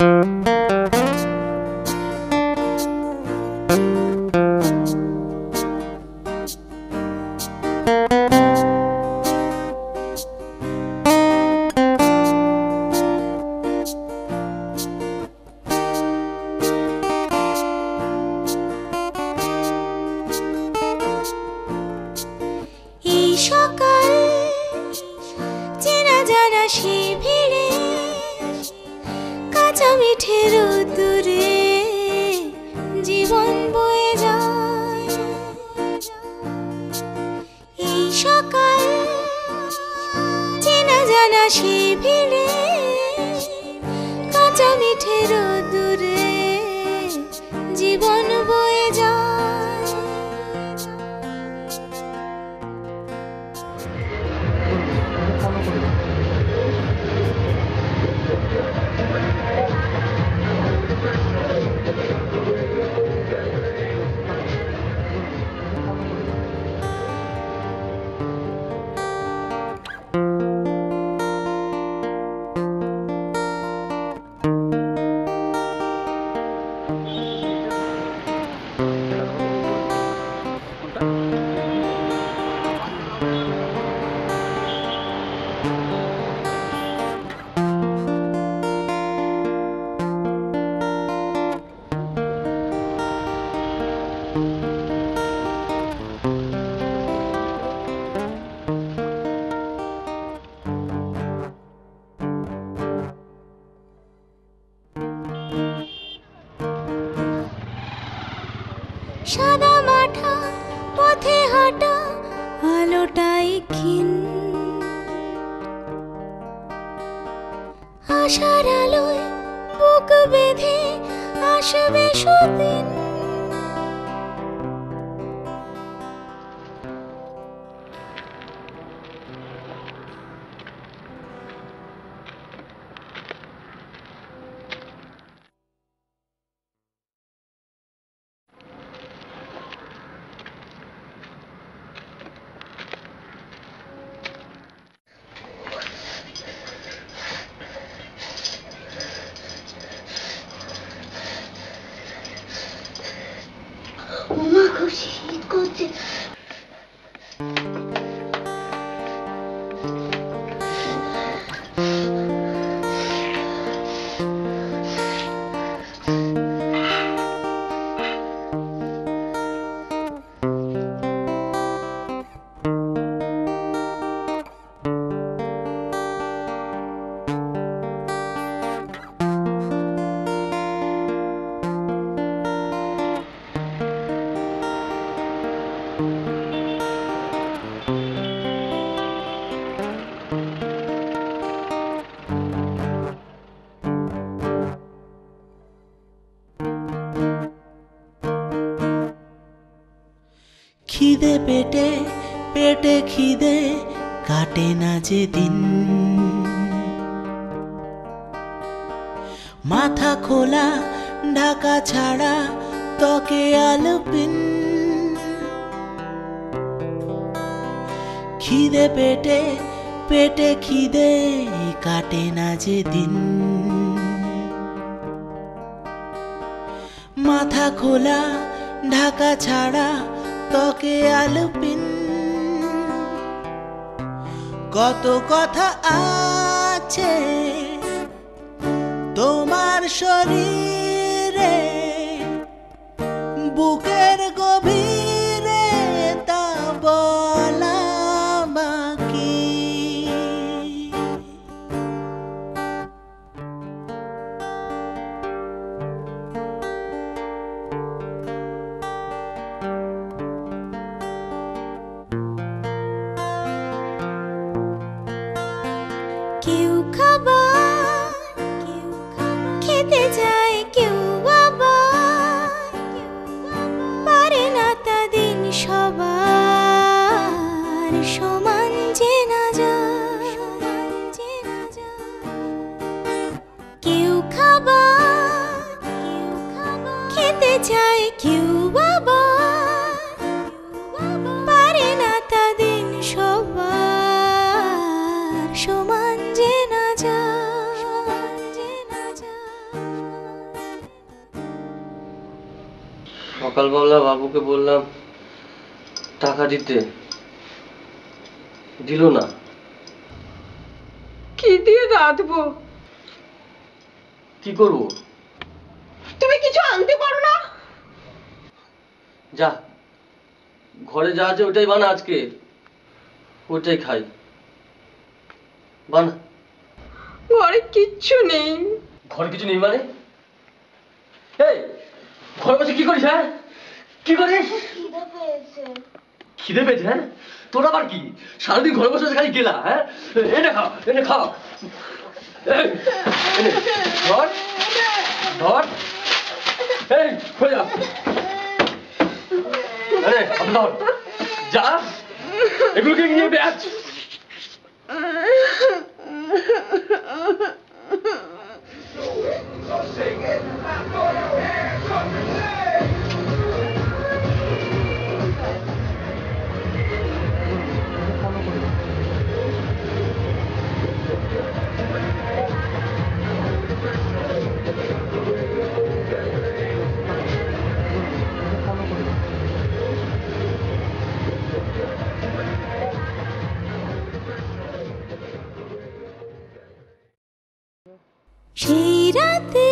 এই চেনা জানা সে ভিড়ে কাঁচা মিঠে রোদ্দুরে সাদা মাঠা পথে হাঁটা আলোটাই ক্ষীণ আশার আলোয় বুক বেঁধে আসবে সুদিন। খিদে পেটে পেটে খিদে কাটে না যে দিন। মাথা খোলা, ঢাকা ছাড়া ত্বকে আলো পিন খিদে পেটে পেটে খিদে কাটে না যে দিন। মাথা খোলা, ঢাকা ছাড়া ত্বকে আলপিন। কত কথা আছে তোমার শরীরে সবার সমান যে না কেউ খাবা খেতে চায় কেউ বাবা। পারে না তা দিন সবার সমান যে না সকালবেলা বাবুকে বললাম টাকা দিতে। দিল না। কি দিয়ে রাঁধবো? কি করব? তুমি কিছু আনতে পারো না? যা। ঘরে যা আছে ওটাই বানা আজকে। ওটাই খাই। বানা। ঘরে কিচ্ছু নেই। ঘরে কিছু নেই মানে? এই ঘরে বসে কি করিস হ্যাঁ? কি করিস? খিদে পেয়েছে। খিদে পেয়েছে হ্যাঁ? তোর আবার কি? সারাদিন ঘরে বসে খালি গেলা হ্যাঁ? এনে খাও এনে খাও ধর ধর। এই হয়ে যা। আরে ধর। যা। এগুলোকে নিয়ে ব্যাচ সেই রাতে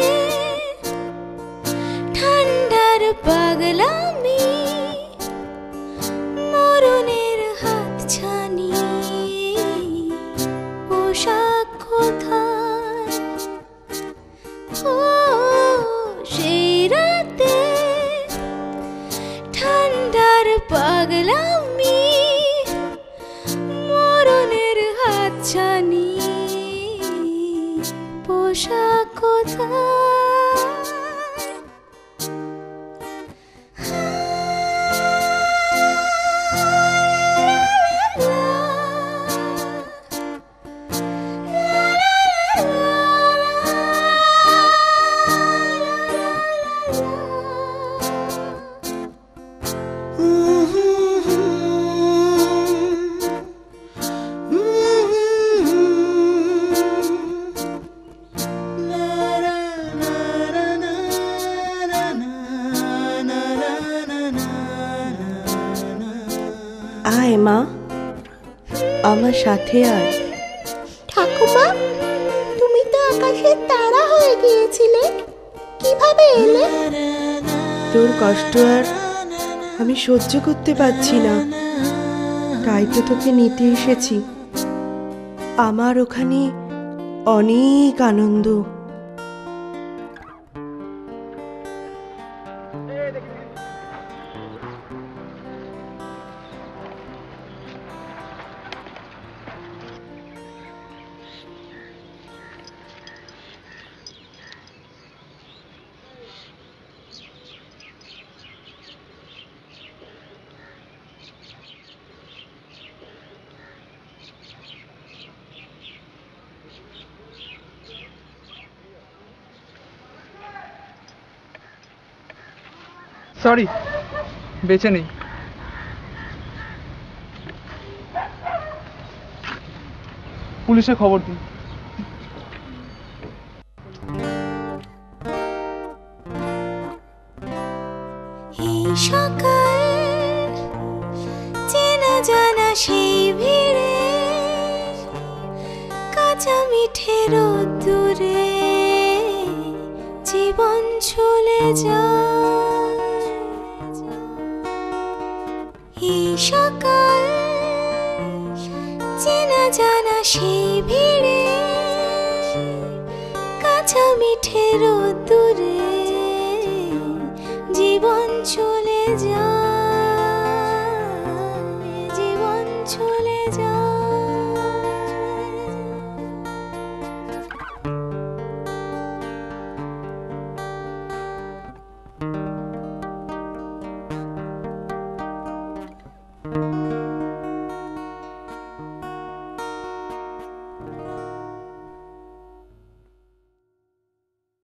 মা আমার সাথে আয়। ঠাকুমা তুমি তো আকাশের তারা হয়ে গিয়েছিলে। কীভাবে এলে? তোর কষ্ট আর আমি সহ্য করতে পারছি না। তাই তো তোকে নিতে এসেছি। আমার ওখানে অনেক আনন্দ। সরি বেঁচে নেই। পুলিশে খবর দিন। এই সকাল চেনা জানা সেই ভিড়ে কাঁচা মিঠে জীবন চলে যায়। সকাল চেনা জানা সেই ভিড়ে কাঁচা মিঠে রোদ্দুরে